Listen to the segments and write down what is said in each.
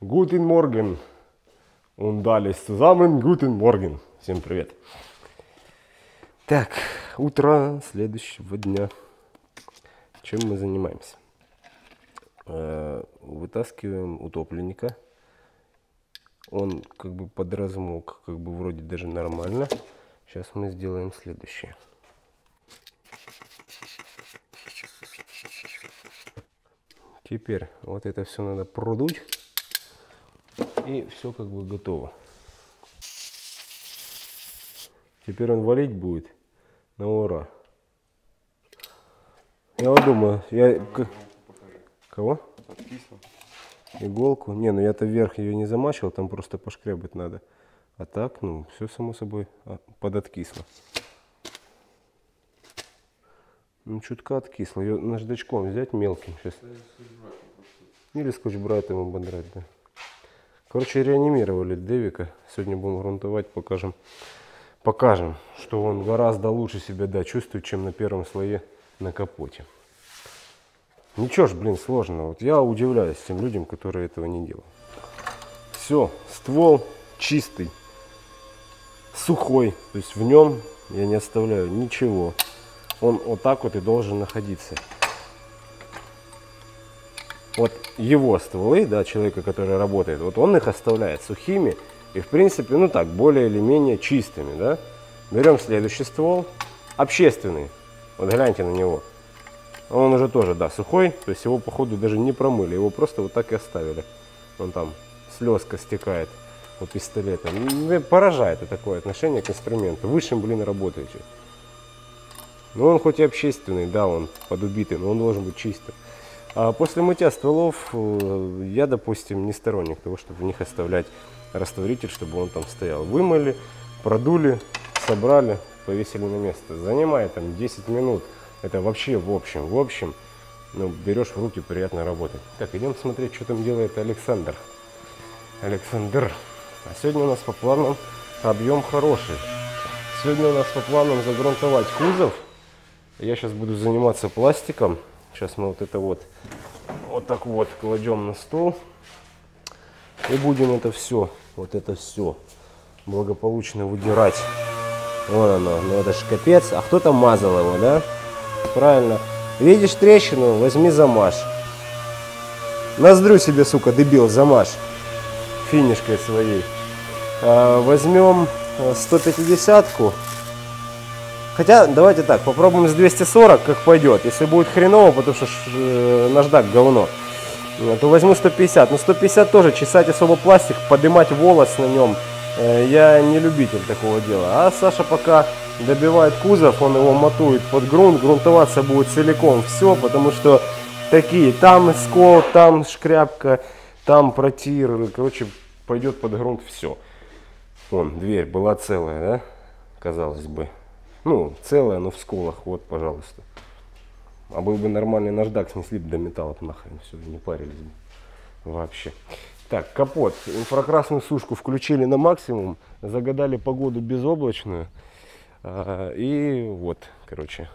Guten Morgen. Und alles zusammen. Guten Morgen. Всем привет. Так, утро следующего дня. Чем мы занимаемся? Э, Вытаскиваем утопленника. Он как бы под размок, как бы вроде даже нормально. Сейчас мы сделаем следующее. Теперь вот это все надо продуть. И все как бы готово. Теперь он валить будет на ура. Я вот думаю, я... Кого? Иголку? Не, ну я-то вверх ее не замачивал, там просто пошкрябать надо. А так, ну, все само собой а, подоткисло. Ну, чутка откисло. Ее наждачком взять мелким сейчас. Или скотч-брайтом ободрать, да. Короче, реанимировали Дэвика. Сегодня будем грунтовать, покажем. Покажем, что он гораздо лучше себя да, чувствует, чем на первом слое на капоте. Ничего ж, блин, сложно. Вот я удивляюсь тем людям, которые этого не делают. Все, ствол чистый, сухой. То есть в нем я не оставляю ничего. Он вот так вот и должен находиться. Вот его стволы, да, человека, который работает, вот он их оставляет сухими и, в принципе, ну так, более или менее чистыми, да. Берем следующий ствол, общественный. Вот гляньте на него. Он уже тоже, да, сухой, то есть его, походу, даже не промыли, его просто вот так и оставили. Он там слезка стекает у пистолета. М, Поражает такое отношение к инструменту. Высшим, блин, работаете. Ну, он хоть и общественный, да, он подубитый, но он должен быть чистым. А после мытья стволов э, я, допустим, не сторонник того, чтобы в них оставлять растворитель, чтобы он там стоял. Вымыли, продули, собрали, повесили на место. Занимает там 10 минут. Это вообще в общем. В общем, ну, берешь в руки, приятно работать. Так, идем смотреть, что там делает Александр. Александр. А сегодня у нас по планам объем хороший. Сегодня у нас по планам загрунтовать кузов. Я сейчас буду заниматься пластиком. Сейчас мы вот это вот вот так вот кладем на стол. И будем это все, вот это все благополучно выдирать. Вон оно, ну это ж капец. А кто там мазал его, да? Правильно. Видишь трещину, возьми замажь. Ноздрю себе, сука, дебил, замажь. Финишкой своей. А, возьмем 150-ку. Хотя, давайте так, попробуем с 240, как пойдет. Если будет хреново, потому что э, наждак говно, э, то возьму 150. Но 150 тоже чесать особо пластик, поднимать волос на нем. э, Я не любитель такого дела. А Саша пока добивает кузов, он его матует под грунт. Грунтоваться будет целиком все, потому что такие, там скол, там шкряпка, там протир. Короче, пойдет под грунт все. Вон, дверь была целая, да? Казалось бы. Ну, целая, но в сколах. Вот, пожалуйста. А был бы нормальный наждак, снесли бы до металла нахрен. Все, не парились бы. Вообще. Так, капот. Инфракрасную сушку включили на максимум. Загадали погоду безоблачную. А, и вот, короче.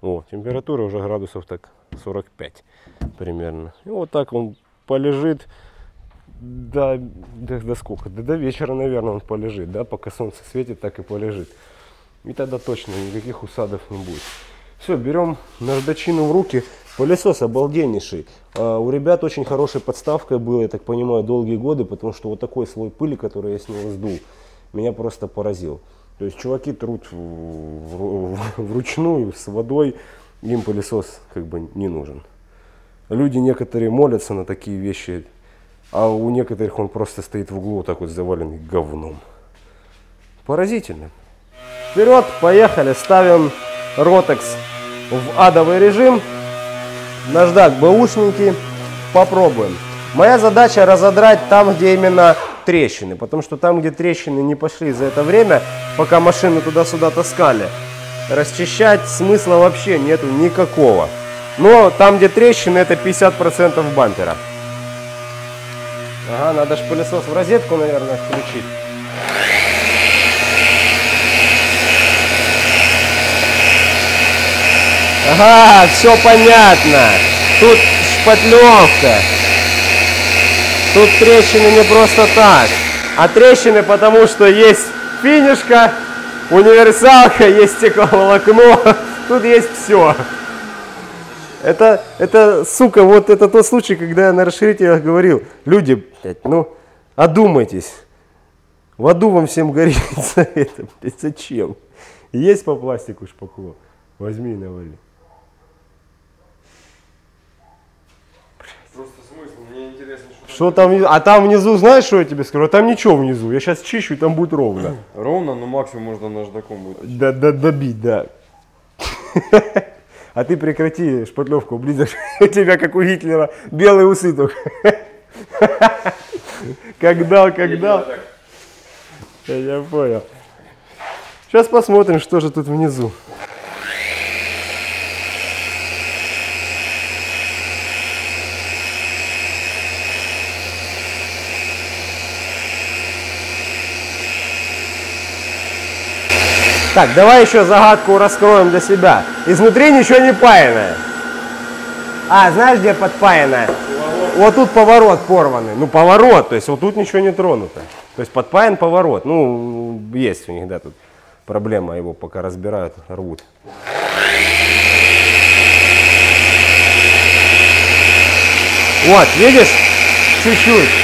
О, температура уже градусов так 45 примерно. И вот так он полежит до, до, до сколько? Да до вечера, наверное, он полежит, да, пока солнце светит, так и полежит. И тогда точно никаких усадов не будет. Все, берем наждачину в руки. Пылесос обалденнейший. А, у ребят очень хорошей подставкой был, я так понимаю, долгие годы, потому что вот такой слой пыли, который я с него сдул, меня просто поразил. То есть чуваки трут вручную с водой, им пылесос как бы не нужен. Люди некоторые молятся на такие вещи, а у некоторых он просто стоит в углу, вот так вот заваленный говном. Поразительно. Вперед, поехали, ставим ротекс в адовый режим. Наждак бэушненький, попробуем. Моя задача разодрать там, где именно трещины, потому что там, где трещины не пошли за это время, пока машину туда-сюда таскали, расчищать смысла вообще нету никакого. Но там, где трещины, это 50% бампера. Ага, надо ж пылесос в розетку, наверное, включить. Ага, все понятно. Тут шпатлевка. Тут трещины не просто так, а трещины потому, что есть финишка, универсалка, есть стекловолокно, тут есть все. Это, это, сука, вот это тот случай, когда я на расширителях говорил, люди, блядь, ну, одумайтесь. В аду вам всем гореть за это, блядь, зачем? Есть по пластику шпакло, возьми и навали. Просто смысл, мне интересно, что... Там? А там внизу, знаешь, что я тебе скажу? А там ничего внизу. Я сейчас чищу, и там будет ровно. Ровно, но максимум можно наждаком будет. Да, да, добить, да. А ты прекрати шпатлевку облизать. У тебя, как у Гитлера, белые усы только. Как дал, как дал. Я, я понял. Сейчас посмотрим, что же тут внизу. Так, давай еще загадку раскроем для себя. Изнутри ничего не паянное. А, знаешь, где подпаянное? Вот тут поворот порванный. Ну, поворот, то есть вот тут ничего не тронуто. То есть подпаян поворот. Ну, есть у них, да, тут проблема, его пока разбирают, рвут. Вот, видишь? Чуть-чуть.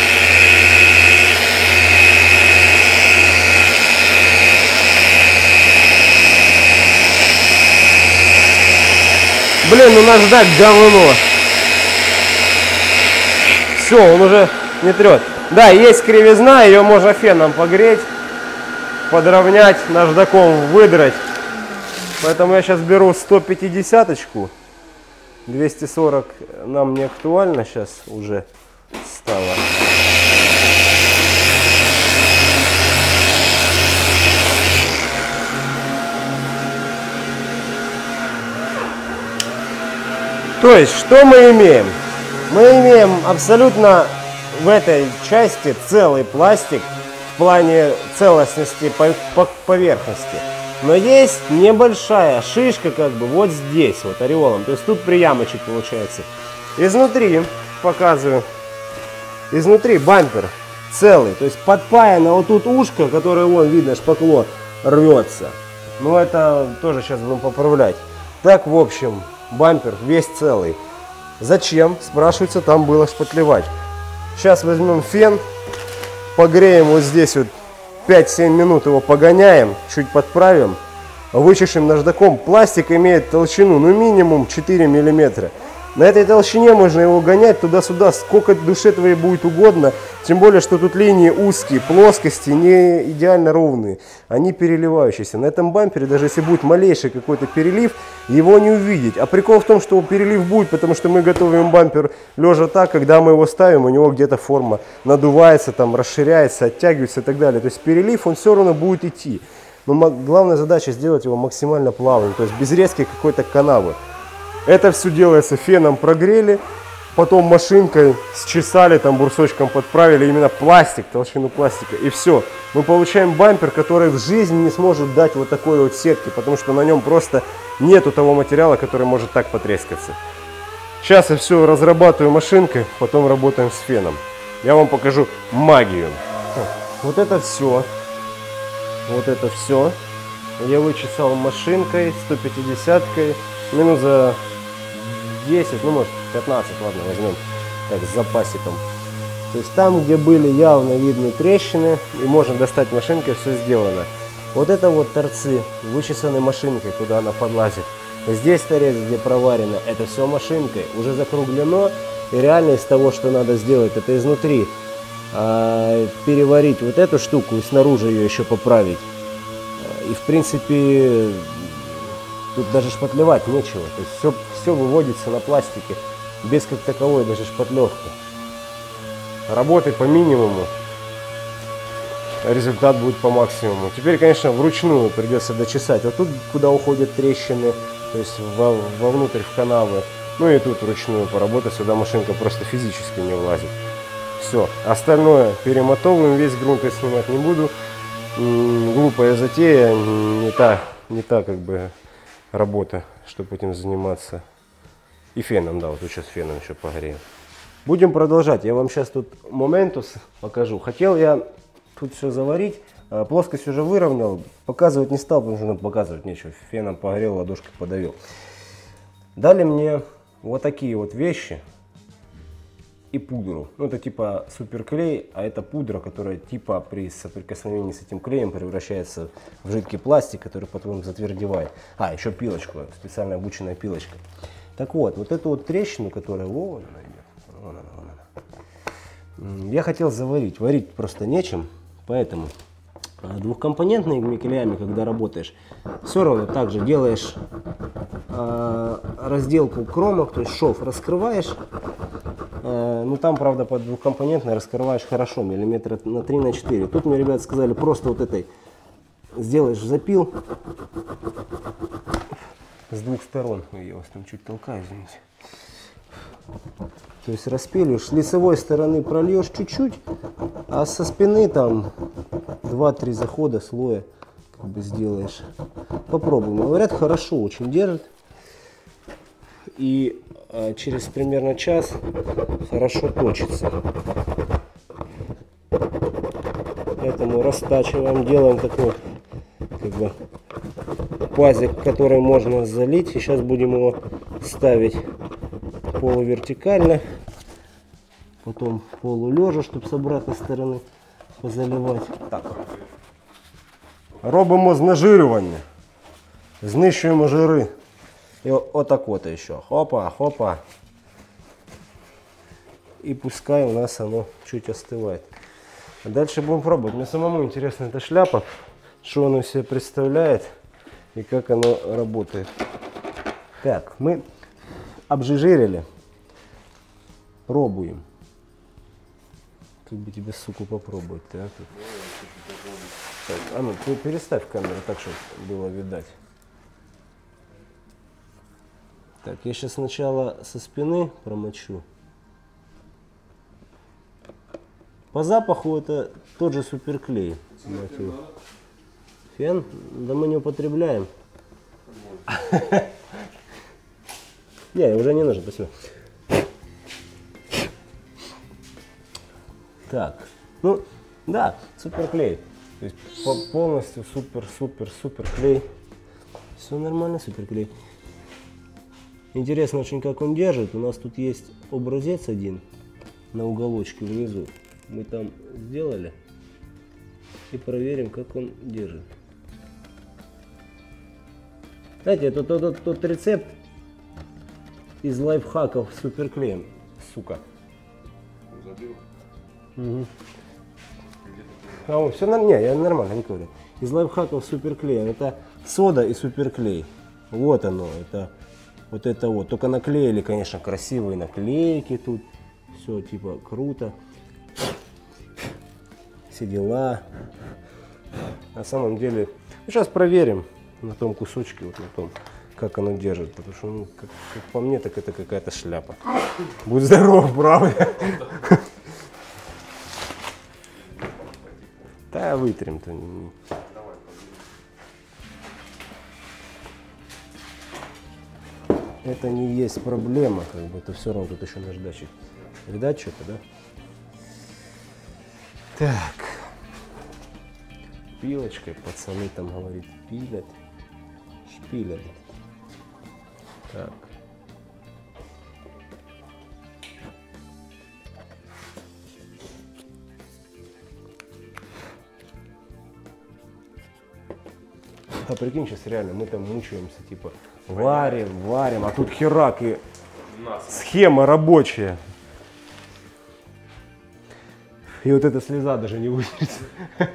Блин, ну наждак говно. Все, он уже не трет. Да, есть кривизна, ее можно феном погреть, подровнять, наждаком выдрать. Поэтому я сейчас беру 150-очку. 240 нам не актуально сейчас уже стало. То есть, что мы имеем? Мы имеем абсолютно в этой части целый пластик в плане целостности по- по- поверхности. Но есть небольшая шишка как бы вот здесь, вот ореолом. То есть тут приямочек получается. Изнутри, показываю, изнутри бампер целый. То есть подпаяно вот тут ушко, которое вон видно, шпакло рвется. Но это тоже сейчас будем поправлять. Так, в общем, бампер весь целый. Зачем? Спрашивается, там было шпатлевать. Сейчас возьмем фен, погреем вот здесь вот 5-7 минут его погоняем, чуть подправим, вычешем наждаком. Пластик имеет толщину, ну минимум 4 миллиметра. На этой толщине можно его гонять туда-сюда, сколько душе твоей будет угодно. Тем более, что тут линии узкие, плоскости не идеально ровные. Они переливающиеся. На этом бампере, даже если будет малейший какой-то перелив, его не увидеть. А прикол в том, что перелив будет, потому что мы готовим бампер лежа так, когда мы его ставим, у него где-то форма надувается, там расширяется, оттягивается и так далее. То есть перелив, он все равно будет идти. Но главная задача сделать его максимально плавным, то есть без резкой какой-то канавы. Это все делается феном прогрели, потом машинкой счесали, там бурсочком подправили именно пластик, толщину пластика, и все. Мы получаем бампер, который в жизни не сможет дать вот такой вот сетки, потому что на нем просто нету того материала, который может так потрескаться. Сейчас я все разрабатываю машинкой, потом работаем с феном. Я вам покажу магию. Вот это все. Вот это все. Я вычесал машинкой, 150-кой, минут за 10, ну может 15, ладно, возьмем так с запасиком. То есть там, где были явно видны трещины, и можно достать машинкой, все сделано. Вот это вот торцы, вычесаны машинкой, куда она подлазит. Здесь торец, где проварено, это все машинкой, уже закруглено. И реально из того, что надо сделать, это изнутри а, переварить вот эту штуку и снаружи ее еще поправить. И в принципе тут даже шпатлевать нечего. То есть все, все выводится на пластике без как таковой даже шпатлевки. Работай по минимуму, результат будет по максимуму. Теперь, конечно, вручную придется дочесать. Вот тут, куда уходят трещины, то есть во, вовнутрь в канавы. Ну и тут вручную поработать, сюда машинка просто физически не влазит. Все. Остальное перемотовываем, весь грунт я снимать не буду. М, Глупая затея, не та, не та как бы работа, чтобы этим заниматься. И феном, да, вот сейчас феном еще погреем. Будем продолжать. Я вам сейчас тут моментус покажу. Хотел я тут все заварить. а, Плоскость уже выровнял. Показывать не стал, потому что нам показывать нечего. Феном погорел, ладошкой подавил. Дали мне вот такие вот вещи и пудру. Ну, это типа суперклей, а это пудра, которая типа при соприкосновении с этим клеем превращается в жидкий пластик, который потом затвердевает. А, еще пилочку, специально обученная пилочка. Так вот, вот эту вот трещину, которая вон она вон она, вон она. Я хотел заварить. Варить просто нечем, поэтому а, двухкомпонентными клеями, когда работаешь, все равно также делаешь а, разделку кромок, то есть шов раскрываешь, Э, Ну там, правда, под двухкомпонентной раскрываешь хорошо, миллиметра на 3 на 4. Тут мне ребята сказали, просто вот этой сделаешь запил с двух сторон. Ой, я вас там чуть толкаю, извините. То есть распилишь, с лицевой стороны прольешь чуть-чуть, а со спины там 2-3 захода слоя как бы сделаешь. Попробуем. Говорят, хорошо очень держит. И а, через примерно час хорошо точится. Поэтому растачиваем, делаем такой как бы пазик, который можно залить. И сейчас будем его ставить полувертикально, потом полулежа, чтобы с обратной стороны позаливать. Так. Робимо знежирювання. Знищуємо жири. І о- отак от ще. Хопа, хопа. И пускай у нас оно чуть остывает. А дальше будем пробовать. Мне самому интересна эта шляпа, что она из себя представляет и как оно работает. Так, мы обжижирили. Пробуем. Как бы тебе, суку, попробовать-то, а? Так, а ну, ты переставь камеру так, чтобы было видать. Так, я сейчас сначала со спины промочу. По запаху это тот же суперклей. его. Фен? Да мы не употребляем. Не, уже не нужно, спасибо. Так, ну, да, суперклей. То есть по- полностью супер, супер, супер клей. Все нормально, супер клей. Интересно очень, как он держит. У нас тут есть образец один на уголочке внизу. Мы там сделали. И проверим, как он держит. Знаете, это тот, тот, тот рецепт из лайфхаков с суперклеем. Сука. Забил. А, все нормально, не, я нормально, не говорю. Из лайфхаков с суперклеем. Это сода и суперклей. Вот оно, это вот это вот. Только наклеили, конечно, красивые наклейки тут. Все типа круто. Все дела. На самом деле, ну, сейчас проверим на том кусочке, вот на том, как оно держит. Потому что, ну, как, как по мне, так это какая-то шляпа. Будь здоров, правда. Да, вытрем-то. Это не есть проблема, как бы это все равно тут еще наждачек. Видать что-то, да? Так. Пилочкой пацаны там говорит, пилят, шпилят. Так. А прикинь, сейчас реально мы там мучаемся, типа, варим, варим, а тут херак и схема рабочая. И вот эта слеза даже не вытянется.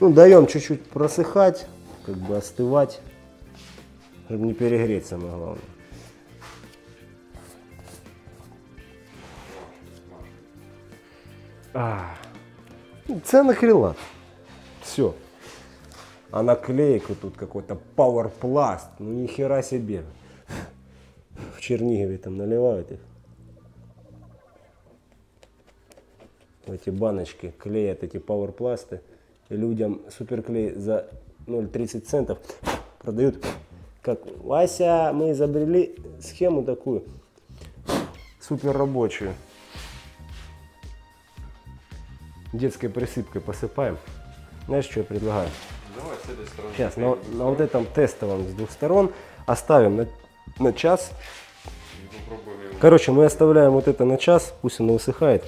Ну, даем чуть-чуть просыхать, как бы остывать, чтобы не перегреть, самое главное. А, ну, це нахрела. Все. А наклейку тут какой-то пауэрпласт. Ну ни хера себе. В Чернигове там наливают их. В эти баночки клеят эти пауэрпласты. И людям суперклей за 0,30 центов продают. Как Вася, мы изобрели схему такую. супер рабочую. Детской присыпкой посыпаем. Знаешь, что я предлагаю? С этой стороны. Сейчас на, на вот этом тестовом с двух сторон оставим на, на час. Короче, мы оставляем вот это на час, пусть оно высыхает.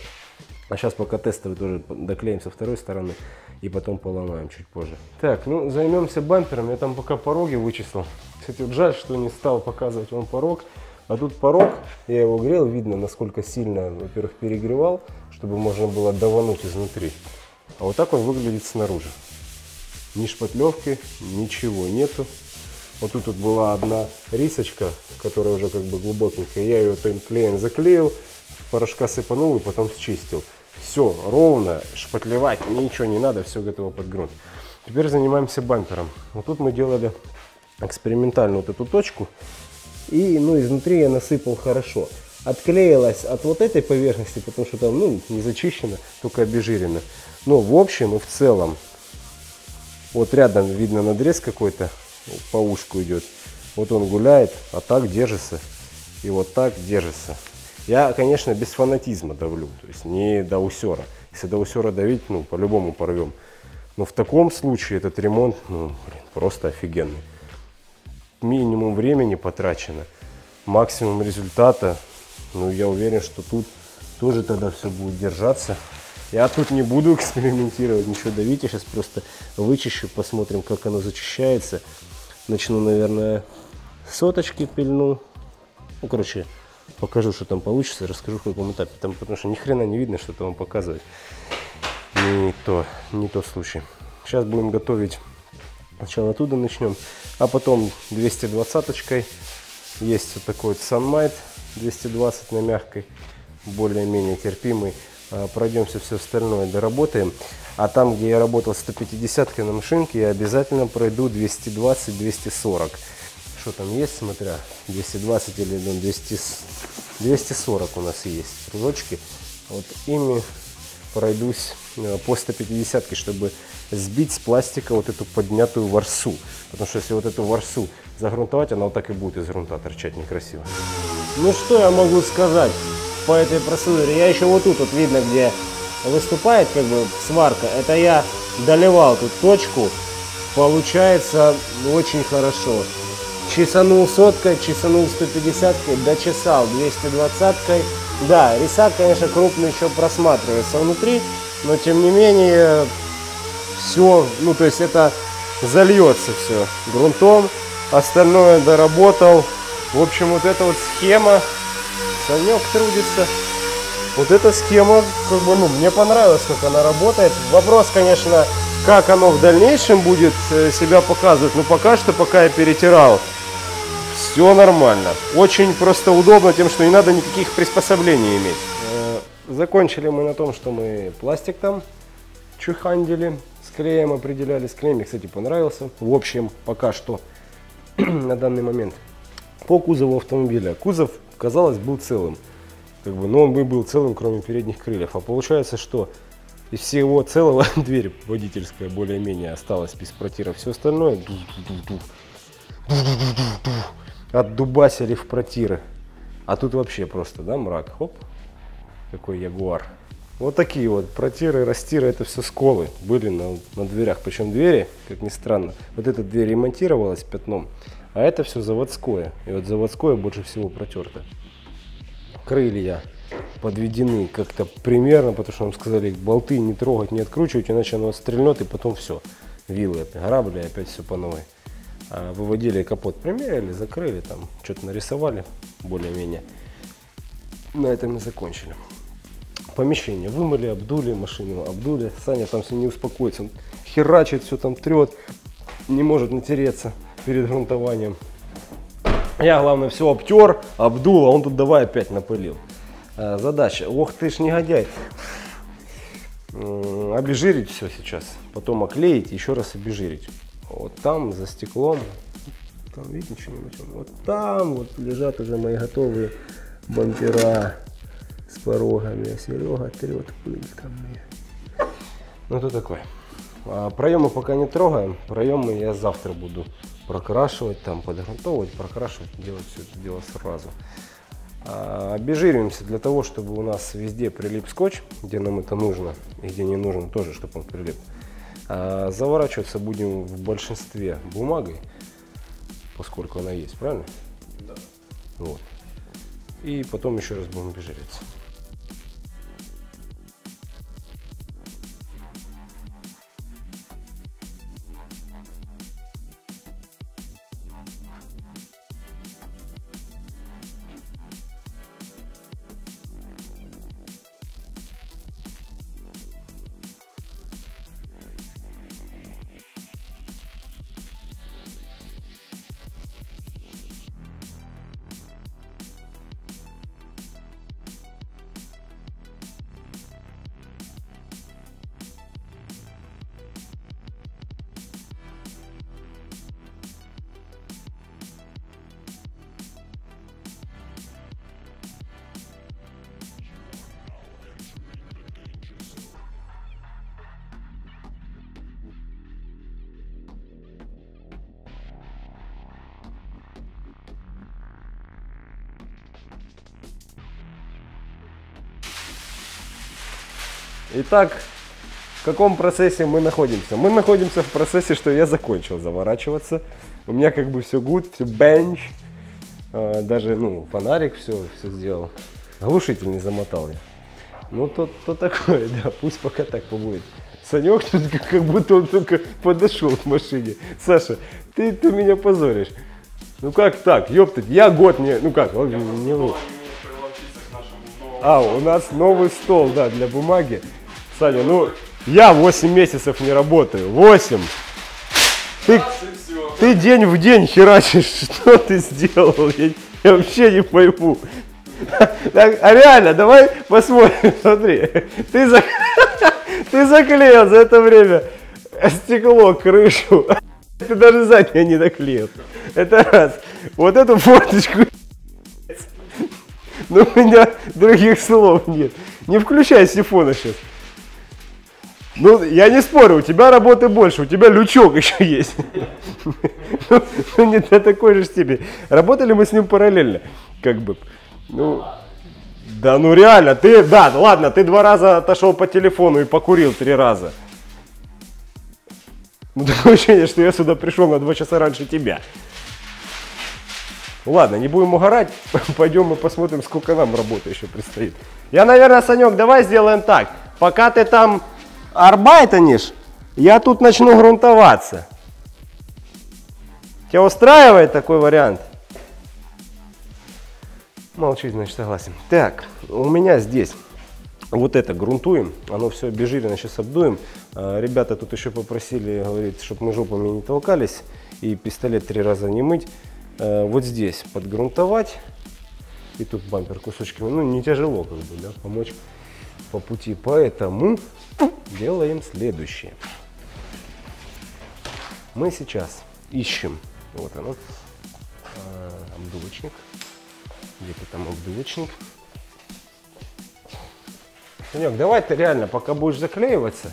А сейчас пока тестовый тоже доклеим со второй стороны и потом поломаем чуть позже. Так, ну займемся бампером. Я там пока пороги вычислил. Кстати, вот жаль, что не стал показывать вам порог. А тут порог, я его грел, видно, насколько сильно, во-первых, перегревал, чтобы можно было давануть изнутри. А вот так он выглядит снаружи. Ни шпатлевки, ничего нету. Вот тут вот была одна рисочка, которая уже как бы глубокенькая. Я ее этим клеем заклеил, порошка сыпанул и потом счистил. Все ровно, шпатлевать ничего не надо, все готово под грунт. Теперь занимаемся бампером. Вот тут мы делали экспериментально вот эту точку. И ну, изнутри я насыпал хорошо. Отклеилась от вот этой поверхности, потому что там ну, не зачищено, только обезжирено. Но в общем и в целом вот рядом видно надрез какой-то, по ушку идет. Вот он гуляет, а так держится. И вот так держится. Я, конечно, без фанатизма давлю, то есть не до усера. Если до усера давить, ну, по-любому порвем. Но в таком случае этот ремонт, ну, блин, просто офигенный. Минимум времени потрачено, максимум результата. Ну, я уверен, что тут тоже тогда все будет держаться. Я тут не буду экспериментировать, ничего давить. Я сейчас просто вычищу, посмотрим, как оно зачищается. Начну, наверное, соточки пильну. Ну, короче, покажу, что там получится, расскажу, в каком этапе. Там, потому что ни хрена не видно, что-то вам показывать. Не то, не тот случай. Сейчас будем готовить. Сначала оттуда начнем, а потом 220-очкой. Есть вот такой вот Sunmight 220 на мягкой, более-менее терпимый. А, Пройдемся все остальное, доработаем. А там, где я работал 150 на машинке, я обязательно пройду 220-240. Что там есть, смотря, 220 или ну, 200, 240 у нас есть кружочки. Вот ими пройдусь э, по 150, чтобы сбить с пластика вот эту поднятую ворсу. Потому что если вот эту ворсу загрунтовать, она вот так и будет из грунта торчать некрасиво. Ну что я могу сказать по этой процедуре? Я еще вот тут вот видно, где выступает как бы сварка. Это я доливал тут точку. Получается очень хорошо. Чесанул соткой, чесанул 150 дочесал 220 -кой. Да, рисак, конечно, крупный еще просматривается внутри, но тем не менее все, ну то есть это зальется все грунтом, остальное доработал. В общем, вот эта вот схема, Санек трудится. Вот эта схема, как бы, ну, мне понравилось, как она работает. Вопрос, конечно, как оно в дальнейшем будет э, себя показывать. Но пока что, пока я перетирал, все нормально. Очень просто удобно тем, что не надо никаких приспособлений иметь. Э, Закончили мы на том, что мы пластик там чухандили, с клеем определяли. С клеем кстати, понравился. В общем, пока что на данный момент. По кузову автомобиля. Кузов, казалось, был целым. Как бы, но он бы был целым, кроме передних крыльев. А получается, что из всего целого дверь водительская более-менее осталась без протира. Все остальное отдубасили в протиры. А тут вообще просто, да, мрак. Хоп, какой ягуар. Вот такие вот протиры, растиры, это все сколы были на, на дверях. Причем двери, как ни странно, вот эта дверь ремонтировалась пятном, а это все заводское. И вот заводское больше всего протерто. Крылья подведены как-то примерно, потому что нам сказали болты не трогать, не откручивать, иначе оно стрельнет и потом все. Вилы, грабли, опять все по новой. А, Выводили капот, примерили, закрыли, там что-то нарисовали более-менее. На этом и закончили. Помещение вымыли, обдули, машину обдули. Саня там все не успокоится, он херачит, все там трет, не может натереться перед грунтованием. Я, главное, все обтер, обдул, а он тут давай опять напылил. А, задача. Ох ты ж негодяй. Обезжирить все сейчас, потом оклеить, еще раз обезжирить. Вот там, за стеклом, там видно что-нибудь? Вот там вот лежат уже мои готовые бампера с порогами. А Серега трет пыль мне. Ну, это такое. А проемы пока не трогаем. Проемы я завтра буду прокрашивать, там подготовить, прокрашивать, делать все это дело сразу. А, Обезжириваемся для того, чтобы у нас везде прилип скотч, где нам это нужно, и где не нужно тоже, чтобы он прилип. А заворачиваться будем в большинстве бумагой, поскольку она есть, правильно? Да. Вот. И потом еще раз будем обезжириваться. Итак, в каком процессе мы находимся? Мы находимся в процессе, что я закончил заворачиваться. У меня как бы все good, все бенч. А, Даже, ну, фонарик все, все сделал. Глушитель не замотал я. Ну, то, то такое, да, пусть пока так побудет. Санек тут как, будто он только подошел к машине. Саша, ты, ты меня позоришь. Ну как так, ёптать, я год не, ну как, он не, не. А, у нас новый стол, да, для бумаги. Саня, ну, я 8 месяцев не работаю. 8. Ты, ты день в день херачишь. Что ты сделал? Я, я вообще не пойму. Так, а реально, давай посмотрим. Смотри. Ты, за- ты заклеил за это время стекло, крышу. Ты даже заднее не наклеил. Это раз. Вот эту форточку но у меня других слов нет. Не включай сифона сейчас. Ну, я не спорю, у тебя работы больше, у тебя лючок еще есть. Ну, ну, не до такой же степени. Работали мы с ним параллельно, как бы. Ну, да, ну реально, ты, да, ладно, ты два раза отошел по телефону и покурил три раза. Ну, такое ощущение, что я сюда пришел на два часа раньше тебя. Ладно, не будем угорать, пойдем и посмотрим, сколько нам работы еще предстоит. Я, наверное, Санек, давай сделаем так. Пока ты там арбайтанишь, я тут начну грунтоваться. Тебя устраивает такой вариант? Молчи, значит, согласен. Так, у меня здесь вот это грунтуем, оно все обезжирено, сейчас обдуем. А, Ребята тут еще попросили, говорит, чтобы мы жопами не толкались и пистолет три раза не мыть. А, Вот здесь подгрунтовать и тут бампер кусочками, ну не тяжело как бы, да, помочь по пути. Поэтому делаем следующее. Мы сейчас ищем, вот оно, а, обдувочник. Где-то там обдувочник. Санек, давай ты реально, пока будешь заклеиваться,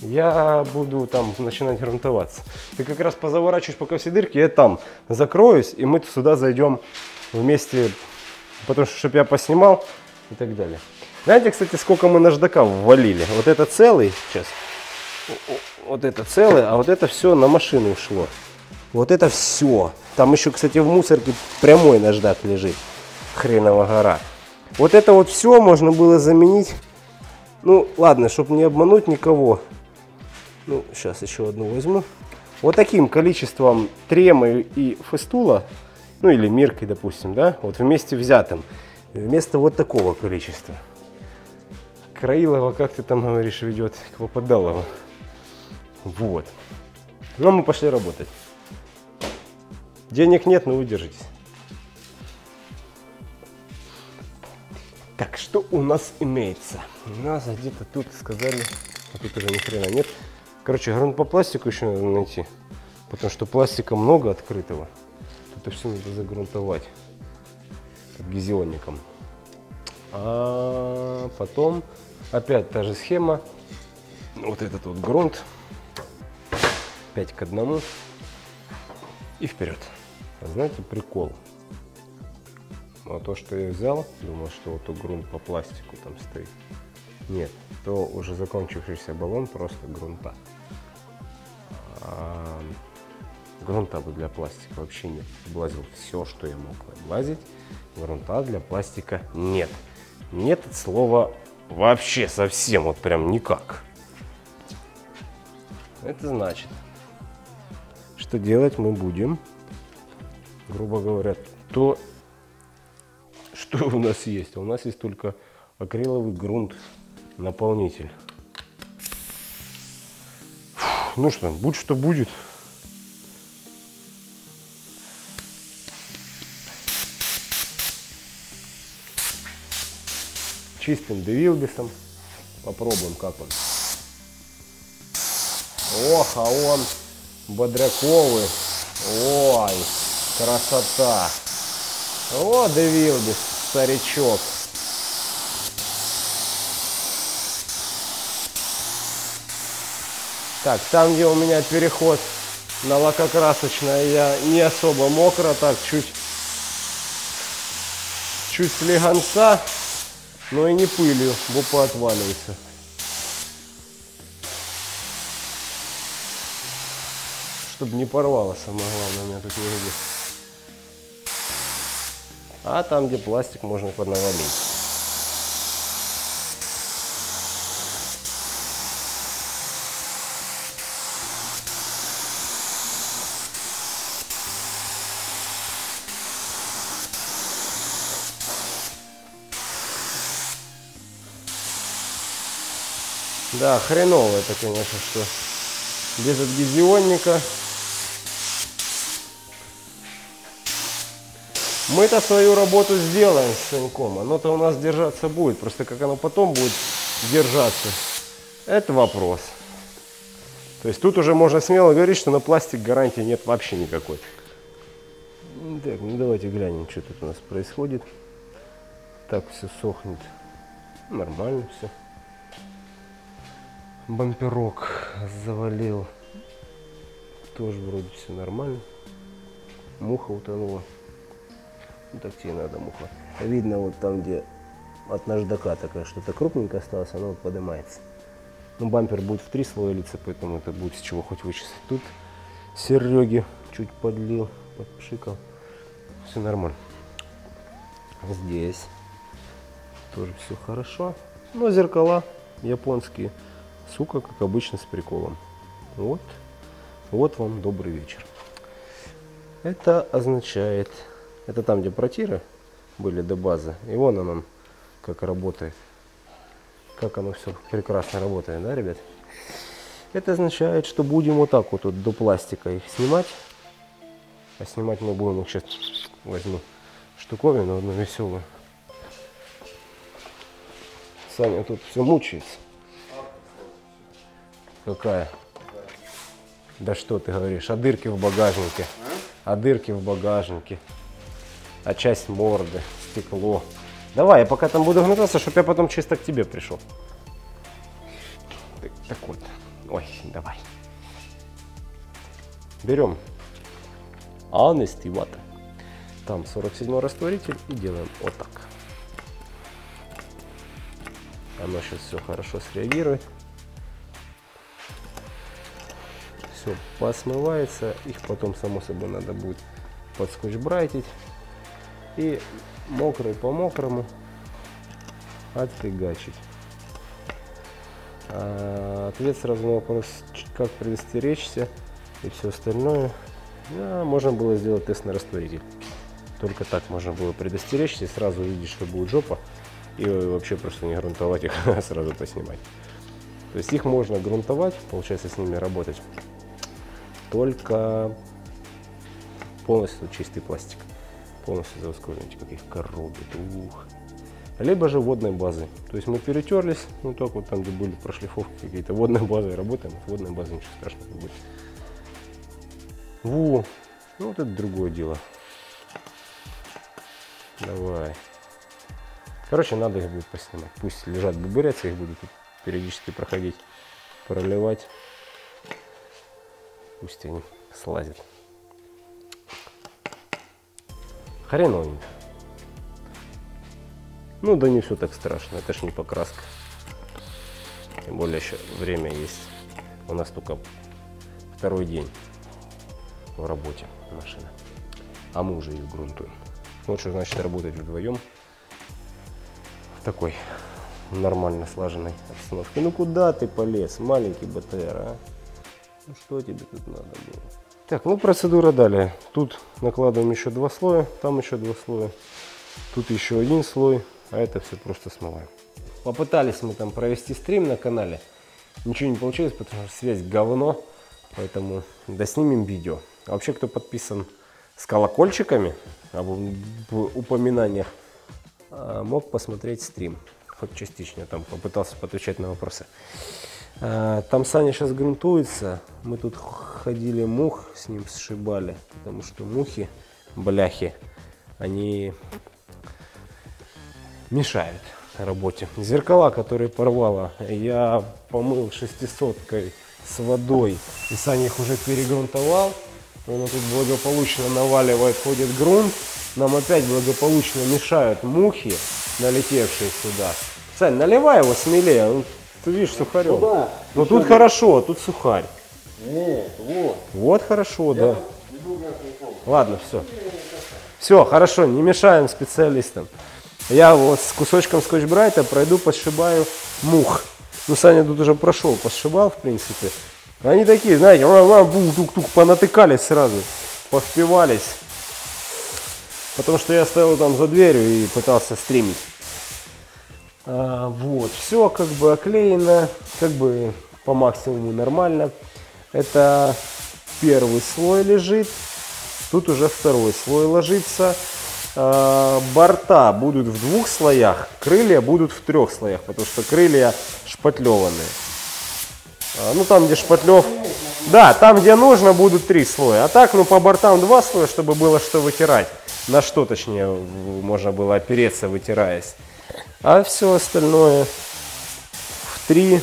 я буду там начинать грунтоваться. Ты как раз позаворачиваешь пока все дырки, я там закроюсь, и мы сюда зайдем вместе, потому что, чтобы я поснимал и так далее. Знаете, кстати, сколько мы наждака ввалили? Вот это целый, сейчас, вот это целый, а вот это все на машину ушло. Вот это все. Там еще, кстати, в мусорке прямой наждак лежит. Хренова гора. Вот это вот все можно было заменить. Ну, ладно, чтобы не обмануть никого. Ну, сейчас еще одну возьму. Вот таким количеством тремы и фестула, ну или миркой, допустим, да, вот вместе взятым, вместо вот такого количества. Краилова, как ты там говоришь, ведет к Попадалову. Вот. Ну, мы пошли работать. Денег нет, но вы держитесь. Так, что у нас имеется? У нас где-то тут сказали, а тут уже ни хрена нет. Короче, грунт по пластику еще надо найти, потому что пластика много открытого. Тут все надо загрунтовать адгезионником. А потом опять та же схема. Вот этот вот грунт. 5 к 1. И вперед. А знаете, прикол. А то, что я взял, думал, что вот грунт по пластику там стоит. Нет, то уже закончившийся баллон просто грунта. А грунта бы для пластика вообще нет. Облазил все, что я мог облазить. Грунта для пластика нет. Нет от слова вообще совсем, вот прям никак. Это значит, что делать мы будем, грубо говоря, то, что у нас есть. А у нас есть только акриловый грунт, наполнитель. Фух, ну что, будь что будет. Чистым девилбисом. Попробуем, как он. Ох, а он бодряковый. Ой, красота. О, Девилбис, старичок. Так, там, где у меня переход на лакокрасочное, я не особо мокро, так чуть, чуть слегонца, но и не пылью, бо поотваливается. Чтобы не порвало, самое главное, у меня тут нигде. А там, где пластик, можно поднавалить. Да, хреново это, конечно, что без адгезионника. Мы-то свою работу сделаем с шинком. Оно-то у нас держаться будет. Просто как оно потом будет держаться, это вопрос. То есть тут уже можно смело говорить, что на пластик гарантии нет вообще никакой. Так, ну давайте глянем, что тут у нас происходит. Так все сохнет. Нормально все. Бамперок завалил. Тоже вроде все нормально. Муха утонула. Ну так тебе надо муха. Видно вот там, где от наждака такая что-то крупненькое осталось, оно вот поднимается. Ну, бампер будет в три слоя литься, поэтому это будет с чего хоть вычислить. Тут Сереги чуть подлил, подпшикал. Все нормально. Здесь тоже все хорошо. Но зеркала японские. Сука, как обычно, с приколом. Вот. Вот вам добрый вечер. Это означает, это там, где протиры были до базы. И вон он, он как работает. Как оно все прекрасно работает, да, ребят? Это означает, что будем вот так вот, вот до пластика их снимать. А снимать мы будем их сейчас возьму штуковину одну веселую. Саня тут все мучается. Какая? Да что ты говоришь? А дырки в багажнике? А дырки в багажнике? А часть морды, стекло. Давай, я пока там буду гнутаться, чтобы я потом чисто к тебе пришел. Так, так вот. Ой, давай. Берем Honesty Water. Там 47 растворитель и делаем вот так. Оно сейчас все хорошо среагирует. Все посмывается. Их потом, само собой, надо будет под скотч брайтить. И мокрый по мокрому отфигачить. А, ответ сразу на вопрос, как предостеречься и все остальное. Да, можно было сделать тест на растворитель. Только так можно было предостеречься и сразу увидеть, что будет жопа. И вообще просто не грунтовать их, а сразу поснимать. То есть их можно грунтовать, получается с ними работать. Только полностью чистый пластик. Полностью заводской, знаете, как их коробит. Ух. Либо же водной базы. То есть мы перетерлись, ну так вот там, где были прошлифовки какие-то, водной базой работаем, с водной базой ничего страшного не будет. Во, ну вот это другое дело. Давай. Короче, надо их будет поснимать. Пусть лежат бубырятся, их буду периодически проходить, проливать. Пусть они слазят. Хреновенько. Ну да не все так страшно, это ж не покраска. Тем более еще время есть. У нас только второй день в работе машина. А мы уже ее грунтуем. Вот что значит работать вдвоем в такой нормально слаженной обстановке. Ну куда ты полез, маленький БТР, а? Ну что тебе тут надо было? Так, ну процедура далее. Тут накладываем еще два слоя, там еще два слоя. Тут еще один слой, а это все просто смываем. Попытались мы там провести стрим на канале. Ничего не получилось, потому что связь говно. Поэтому доснимем видео. А вообще, кто подписан с колокольчиками об упоминаниях, а, мог посмотреть стрим. Хоть частично там попытался отвечать на вопросы. А, там Саня сейчас грунтуется. Мы тут ходили мух с ним сшибали, потому что мухи, бляхи, они мешают работе. Зеркала, которые порвало, я помыл шестисоткой с водой. И Саня их уже перегрунтовал. Он тут благополучно наваливает, ходит грунт. Нам опять благополучно мешают мухи, налетевшие сюда. Сань, наливай его смелее. Ну, ты видишь, сухарем. Куда? Ну тут хорошо, тут сухарь. Нет, вот. Вот хорошо, да. Ладно, все. Все, хорошо, не мешаем специалистам. Я вот с кусочком скотч-брайта пройду, посшибаю мух. Ну, Саня тут уже прошел, посшибал, в принципе. Они такие, знаете, тук-тук, понатыкались сразу, повпивались. Потому что я стоял там за дверью и пытался стримить. А, вот, все как бы оклеено, как бы по максимуму нормально. Это первый слой лежит, тут уже второй слой ложится. А, борта будут в двух слоях, крылья будут в трех слоях, потому что крылья шпатлеванные. А, ну там, где шпатлев, да, там, где нужно, будут три слоя. А так, ну по бортам два слоя, чтобы было что вытирать. На что, точнее, можно было опереться, вытираясь. А все остальное в три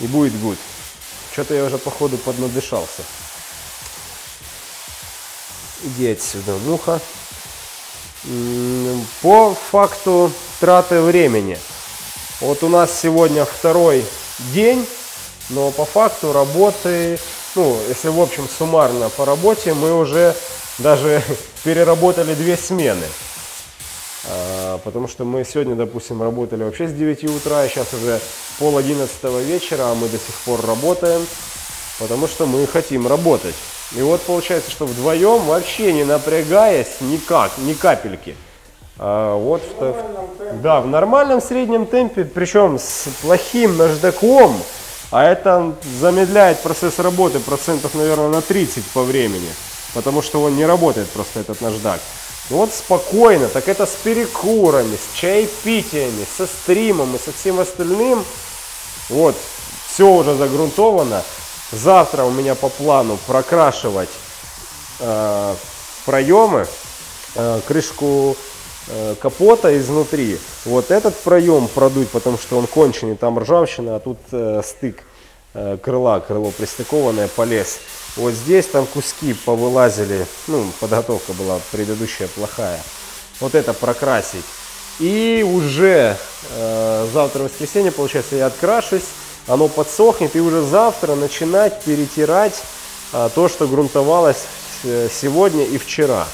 и будет good. Что-то я уже, походу, поднадышался. Иди отсюда, муха. По факту траты времени. Вот у нас сегодня второй день, но по факту работы, ну, если в общем суммарно по работе, мы уже даже переработали две смены. А, потому что мы сегодня, допустим, работали вообще с 9 утра, и сейчас уже пол одиннадцатого вечера, а мы до сих пор работаем, потому что мы хотим работать. И вот получается, что вдвоем, вообще не напрягаясь никак, ни капельки. А вот в, да, в нормальном среднем темпе, причем с плохим наждаком, а это замедляет процесс работы процентов, наверное, на 30 по времени, потому что он не работает просто этот наждак. Вот спокойно, так это с перекурами, с чаепитиями, со стримом и со всем остальным. Вот, все уже загрунтовано. Завтра у меня по плану прокрашивать э, проемы, э, крышку э, капота изнутри. Вот этот проем продуть, потому что он конченый, там ржавчина, а тут э, стык э, крыла, крыло пристыкованное, полез. Вот здесь там куски повылазили, ну, подготовка была предыдущая плохая. Вот это прокрасить. И уже э, завтра воскресенье, получается, я открашусь оно подсохнет, и уже завтра начинать перетирать а, то, что грунтовалось э, сегодня и вчера.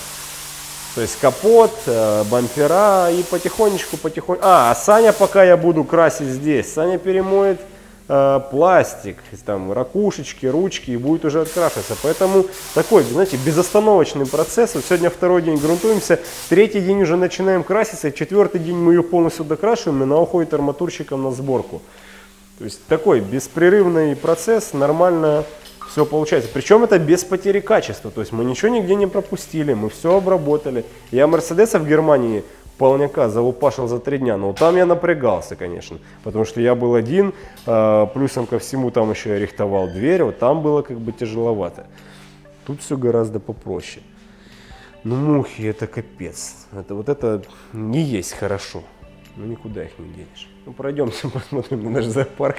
То есть капот, э, бампера и потихонечку, потихонечку. А, а Саня, пока я буду красить здесь, Саня перемоет э, пластик, там ракушечки, ручки и будет уже открашиваться. Поэтому такой, знаете, безостановочный процесс. Вот сегодня второй день грунтуемся, третий день уже начинаем краситься, четвертый день мы ее полностью докрашиваем, и на уходит арматурщиком на сборку. То есть такой беспрерывный процесс, нормально все получается. Причем это без потери качества. То есть мы ничего нигде не пропустили, мы все обработали. Я Мерседеса в Германии полняка залупашил за три дня. Но там я напрягался, конечно. Потому что я был один, а, плюсом ко всему там еще я рихтовал дверь. Вот там было как бы тяжеловато. Тут все гораздо попроще. Ну мухи это капец. Это вот это не есть хорошо. Ну никуда их не денешь. Ну пройдемся, посмотрим на наш зоопарк.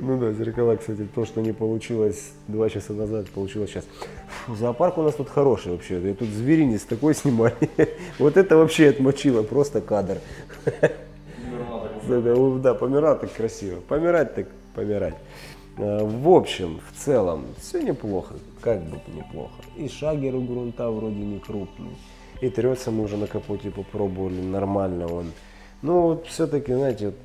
Ну да, зеркала, кстати, то, что не получилось два часа назад, получилось сейчас. Фу, Зоопарк у нас тут хороший вообще. И тут зверинец такой снимали. Вот это вообще отмочило, просто кадр. Да, да, да, помирать так красиво. Помирать так помирать. Э, В общем, в целом, все неплохо, как бы неплохо. И шагер у грунта вроде не крупный. И трется мы уже на капоте попробовали, нормально он. Ну, вот все-таки, знаете, вот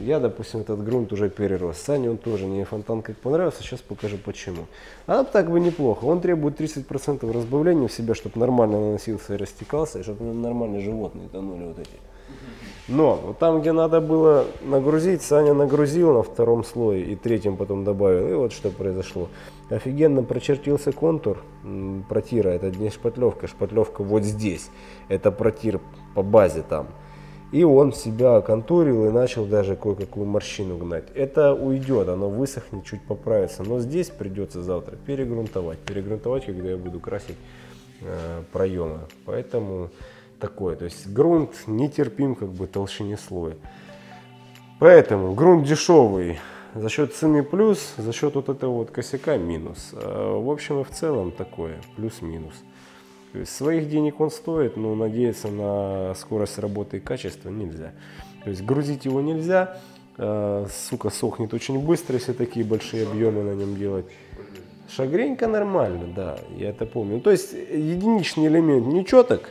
я, допустим, этот грунт уже перерос. Сане он тоже не фонтан как понравился, сейчас покажу почему. А так бы неплохо. Он требует 30% разбавления в себя, чтобы нормально наносился и растекался, и чтобы нормально животные тонули вот эти. Но вот там, где надо было нагрузить, Саня нагрузил на втором слое и третьем потом добавил. И вот что произошло. Офигенно прочертился контур протира. Это не шпатлевка, шпатлевка вот здесь. Это протир по базе там. И он себя контурил и начал даже кое-какую морщину гнать. Это уйдет, оно высохнет, чуть поправится. Но здесь придется завтра перегрунтовать. Перегрунтовать, когда я буду красить э, проемы. Поэтому такое. То есть грунт нетерпим как бы толщине слоя. Поэтому грунт дешевый. За счет цены плюс, за счет вот этого вот косяка минус. А В общем и в целом такое, плюс-минус. Своих денег он стоит, но надеяться на скорость работы и качество нельзя. То есть грузить его нельзя, э, сука сохнет очень быстро, если такие большие объемы на нем делать. Шагренько нормально, да, я это помню. То есть единичный элемент ничего так,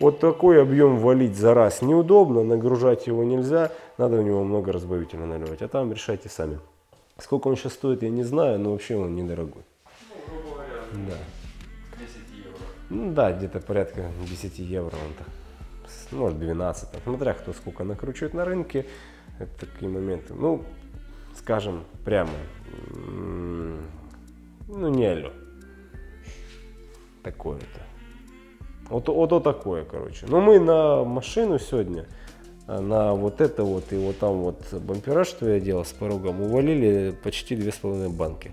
вот такой объем валить за раз неудобно, нагружать его нельзя, надо в него много разбавителя наливать, а там решайте сами. Сколько он сейчас стоит, я не знаю, но вообще он недорогой. Ну, говоря, Да. 10 евро. Ну да, где-то порядка 10 евро он так. Ну, Может 12, там, смотря кто сколько накручивает на рынке. Это такие моменты. Ну, скажем прямо, ну не алло. Такое-то. Вот, вот, вот такое, короче. Но мы на машину сегодня, а, на вот это вот и вот там вот бампера, что я делал с порогом, увалили почти две с половиной банки.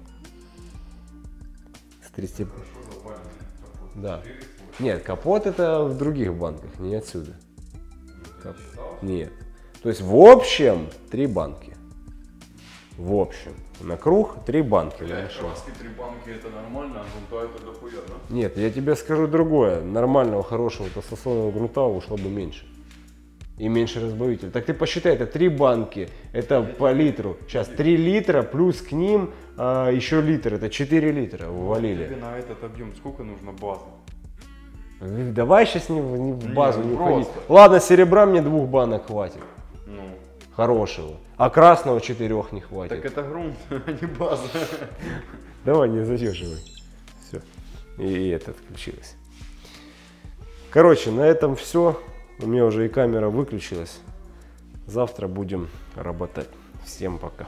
С 30... Да. Нет, капот это в других банках, не отсюда. Кап- Нет. То есть в общем три банки. В общем. На круг три банки. краски три банки это нормально, а грунта это дохуя, да? Нет, я тебе скажу другое. Нормального, хорошего толстослойного грунта ушло бы меньше. И меньше разбавителя. Так ты посчитай, это три банки, это по литру. Сейчас 3 литра плюс к ним а, еще литр, это 4 литра Тебе увалили. на этот объем сколько нужно базы? Давай сейчас не, в- не в базу Не, не уходить. Ладно, серебра мне двух банок хватит. Ну, Хорошего. А красного четырех не хватит. так это грунт, а не база. Давай, не задерживай. Все. И это отключилось. Короче, на этом все. У меня уже и камера выключилась. Завтра будем работать. Всем пока.